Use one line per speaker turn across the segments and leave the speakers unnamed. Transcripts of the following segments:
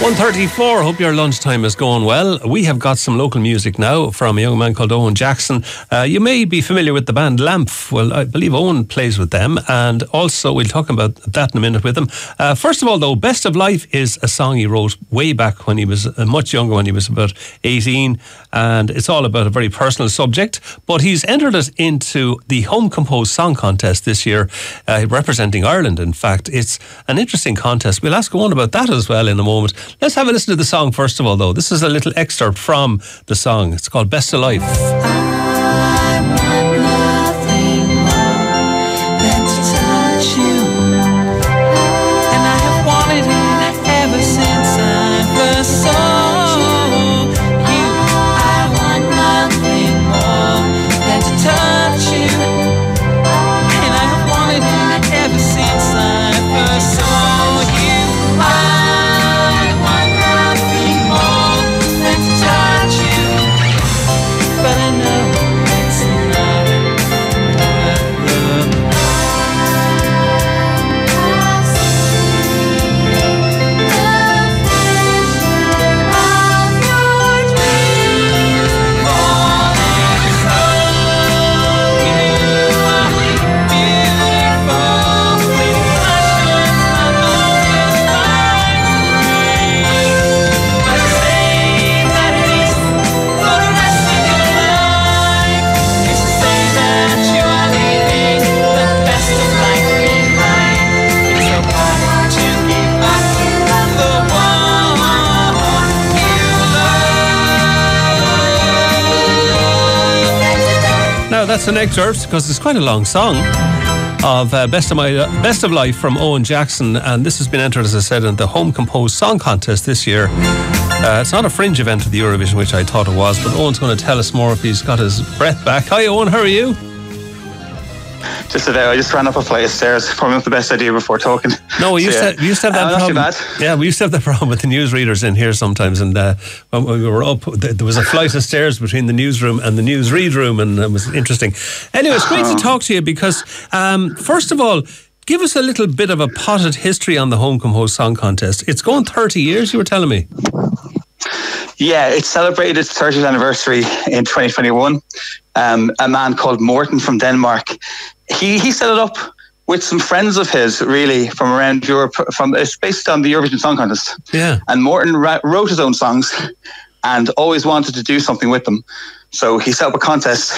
134. Hope your lunchtime is going well. We have got some local music now from a young man called Eoin Jackson. Uh, you may be familiar with the band Lamph. Well, I believe Eoin plays with them, and also we'll talk about that in a minute with him. Uh, first of all, though, Best of Life is a song he wrote way back when he was uh, much younger, when he was about 18, and it's all about a very personal subject. But he's entered it into the Home Composed Song Contest this year, uh, representing Ireland. In fact, it's an interesting contest. We'll ask Eoin about that as well in a moment. Let's have a listen to the song first of all, though. This is a little excerpt from the song. It's called Best of Life. That's an excerpt because it's quite a long song of uh, Best of My uh, Best of Life from Eoin Jackson, and this has been entered, as I said, in the Home Composed Song Contest this year. Uh, it's not a fringe event of the Eurovision, which I thought it was, but Eoin's going to tell us more if he's got his breath back. Hi, Eoin. How are you?
Just today. I just ran up a flight of stairs. Probably not the best idea before talking.
No, we used, so, yeah. to, we used to have that
uh,
problem. Yeah, we used to have that problem with the newsreaders in here sometimes. And uh, when we were up, there was a flight of stairs between the newsroom and the newsread room, and it was interesting. Anyway, it's great to talk to you because, um, first of all, give us a little bit of a potted history on the Home Composed Song Contest. It's going 30 years, you were telling me.
Yeah, it celebrated its 30th anniversary in 2021. Um, a man called Morten from Denmark he he set it up with some friends of his, really from around Europe. From it's based on the Eurovision Song Contest.
Yeah.
And Morten ra- wrote his own songs, and always wanted to do something with them. So he set up a contest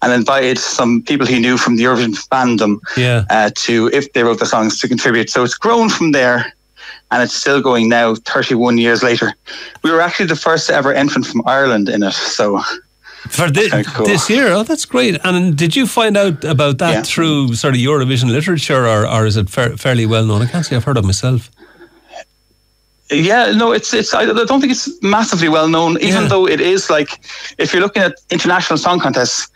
and invited some people he knew from the Eurovision fandom
yeah.
uh, to, if they wrote the songs, to contribute. So it's grown from there and it's still going now 31 years later. We were actually the first ever entrant from Ireland in it. So
for this, cool. this year. Oh, that's great. And did you find out about that yeah. through sort of Eurovision literature, or, or is it fa- fairly well known? I can't say I've heard of myself.
Yeah, no, it's it's. I don't think it's massively well known, even yeah. though it is like if you're looking at international song contests,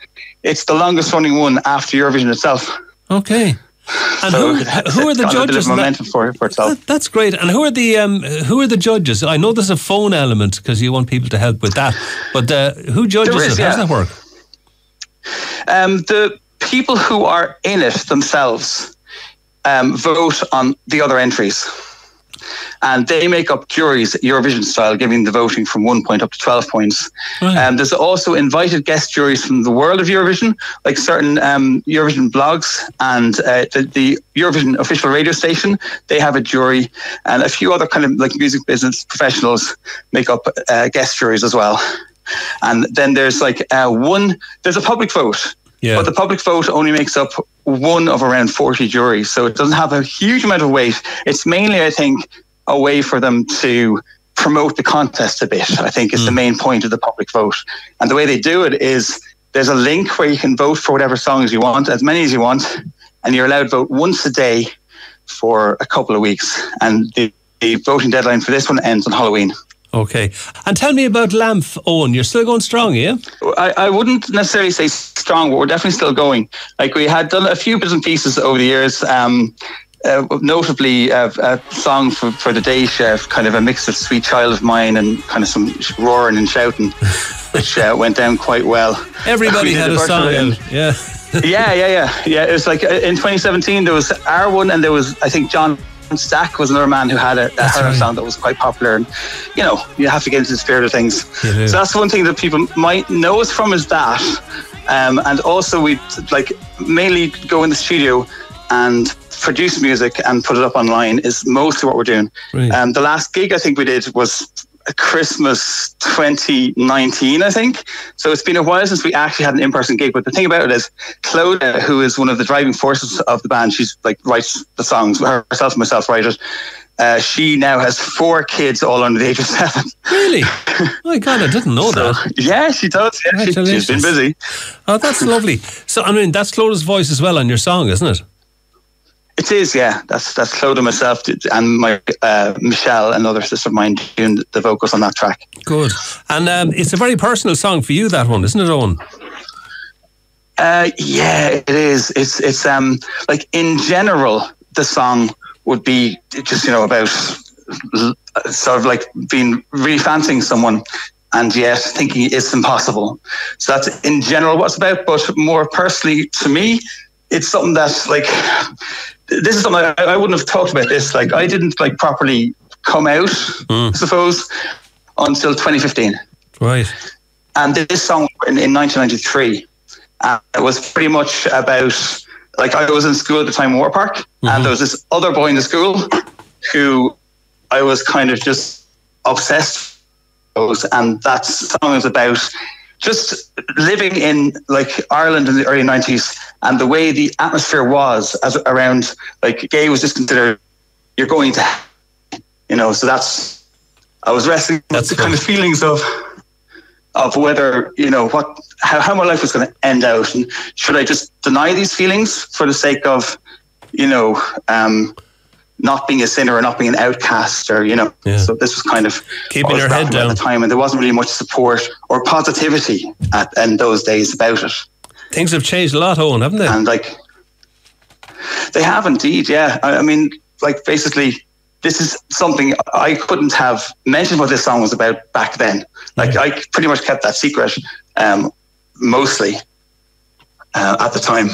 it's the longest running one after Eurovision itself.
Okay. And so who, who are the judges?
momentum for, for itself.
That, that's great. And who are the um, who are the judges? I know there's a phone element because you want people to help with that. But uh, who judges is, it? How does that work?
Um, the people who are in it themselves um, vote on the other entries and they make up juries Eurovision style, giving the voting from one point up to 12 points. Right. Um, there's also invited guest juries from the world of Eurovision, like certain um, Eurovision blogs and uh, the, the, Eurovision official radio station. They have a jury, and a few other kind of like music business professionals make up uh, guest juries as well. And then there's like uh, one, there's a public vote. Yeah. But the public vote only makes up one of around 40 juries. So it doesn't have a huge amount of weight. It's mainly, I think, a way for them to promote the contest a bit, I think is mm. the hmm. main point of the public vote. And the way they do it is there's a link where you can vote for whatever songs you want, as many as you want, and you're allowed to vote once a day for a couple of weeks. And the, the voting deadline for this one ends on Halloween.
Okay. And tell me about Lamph, Eoin. You're still going strong, yeah?
I, I wouldn't necessarily say strong, but we're definitely still going. Like we had done a few bits and pieces over the years. Um, uh, notably uh, a song for, for the Déise, kind of a mix of Sweet Child of Mine and kind of some roaring and shouting, which uh, went down quite well.
Everybody had a song, in,
yeah. yeah, yeah, yeah, yeah. It was like uh, in 2017 there was our one and there was I think John Stack was another man who had a, a Harlem
right.
sound that was quite popular. And, you know, you have to get into the spirit of things. So that's one thing that people might know us from is that. Um, and also we like mainly go in the studio and produce music and put it up online is mostly what we're doing.
Right.
Um, the last gig I think we did was Christmas 2019, I think. So it's been a while since we actually had an in-person gig. But the thing about it is, Clodagh, who is one of the driving forces of the band, she's like writes the songs herself and myself write it. Uh, she now has four kids, all under the age of seven.
Really? My God, I didn't know
So,
that.
yeah, she does. Yeah, she, she's been busy.
Oh, that's lovely. So, I mean, that's Clodagh's voice as well on your song, isn't it?
It is, yeah. That's that's Clodagh myself and my uh, Michelle, another sister of mine, doing the vocals on that track.
Good. And um, it's a very personal song for you, that one, isn't it, Eoin?
Uh, yeah, it is. It's it's um like in general, the song would be just you know about sort of like being really fancying someone and yet thinking it's impossible. So that's in general what it's about. But more personally to me, it's something that like this is something I, I wouldn't have talked about this. Like I didn't like properly come out, I suppose, until 2015
Right.
and this song in, in 1993 uh, it was pretty much about like I was in school at the time Waterpark and there was this other boy in the school who I was kind of just obsessed with and that song is about just living in like Ireland in the early 90s and the way the atmosphere was as around like gay was just considered you're going to you know? So that's I was wrestling
That's
with the kind of feelings of of whether you know what how, how my life was going to end out and should i just deny these feelings for the sake of you know um not being a sinner or not being an outcast or you know
Yeah.
so this was kind of
Keeping your head down.
at the time and there wasn't really much support or positivity at, in those days about it
Things have changed a lot, Eoin, haven't they?
and like they have indeed yeah I, I mean like basically this is something I couldn't have mentioned what this song was about back then. Like I pretty much kept that secret, um, mostly uh, at the time.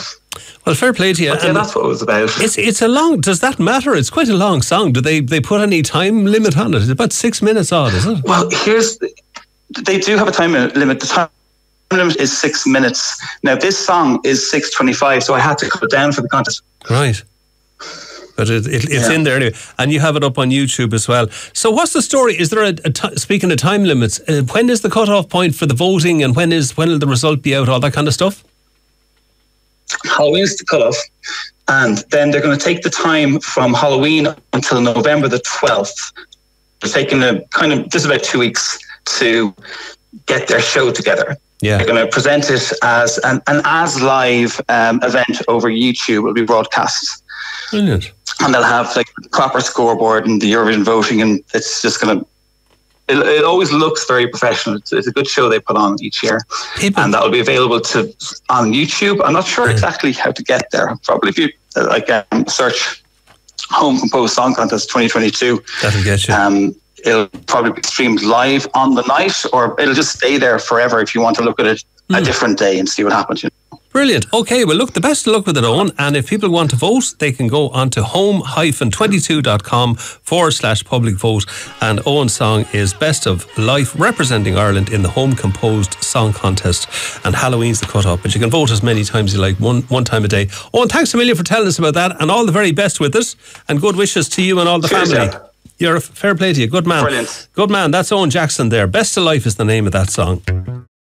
Well, fair play to you.
But yeah,
And
that's what it was about.
it's it's a long. Does that matter? It's quite a long song. Do they they put any time limit on it? It's about six minutes odd, is it?
Well, here's they do have a time limit. The time limit is six minutes. Now this song is six twenty-five, so I had to cut it down for the contest.
Right. But it, it, it's
Yeah.
in there anyway, and you have it up on YouTube as well. So, what's the story? Is there a, a speaking of time limits? Uh, when is the cutoff point for the voting, and when is when will the result be out? All that kind of stuff.
Halloween is the cutoff, and then they're going to take the time from Halloween until November the twelfth. They're taking a kind of just about two weeks to get their show together.
Yeah.
They're going to present it as an, an as live um, event over YouTube. It'll be broadcast,
Brilliant.
and they'll have like proper scoreboard and the Eurovision voting, and it's just going to. It, it always looks very professional. It's, it's a good show they put on each year,
People-
and that will be available to on YouTube. I'm not sure exactly how to get there. Probably if you like um, search "Home Composed Song Contest 2022."
That'll get you.
Um, it'll probably be streamed live on the night, or it'll just stay there forever if you want to look at it a different day and see what happens. You know?
Brilliant. Okay, well, look, the best of luck with it, Eoin. And if people want to vote, they can go on to home-22.com forward slash public vote. And Eoin's song is Best of Life, representing Ireland in the Home Composed Song Contest. And Halloween's the cut-off, but you can vote as many times you like, one, one time a day. Eoin, thanks a million for telling us about that, and all the very best with it. And good wishes to you and all the
Cheers,
family.
Jack.
You're a fair play to you. Good man.
Brilliant.
Good man. That's Eoin Jackson there. Best of Life is the name of that song.